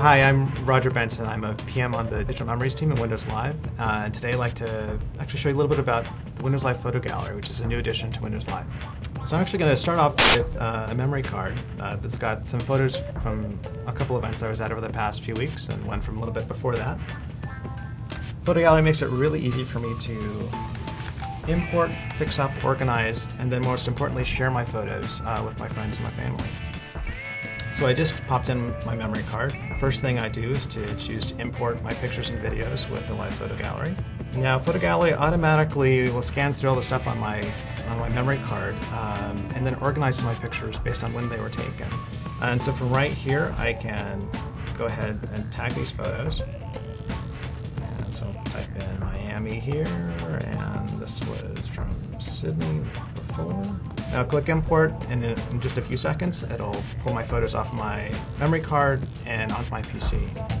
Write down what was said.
Hi, I'm Roger Benson. I'm a PM on the Digital Memories team at Windows Live. Uh, and today I'd like to actually show you a little bit about the Windows Live Photo Gallery, which is a new addition to Windows Live. So I'm actually going to start off with uh, a memory card uh, that's got some photos from a couple events I was at over the past few weeks and one from a little bit before that. Photo Gallery makes it really easy for me to import, fix up, organize, and then most importantly share my photos uh, with my friends and my family. So I just popped in my memory card. First thing I do is to choose to import my pictures and videos with the Live Photo Gallery. Now Photo Gallery automatically will scan through all the stuff on my on my memory card um, and then organizes my pictures based on when they were taken. And so from right here I can go ahead and tag these photos. And so I'll type in Miami here and this was from Sydney before. Now click import and in just a few seconds it'll pull my photos off my memory card and onto my PC.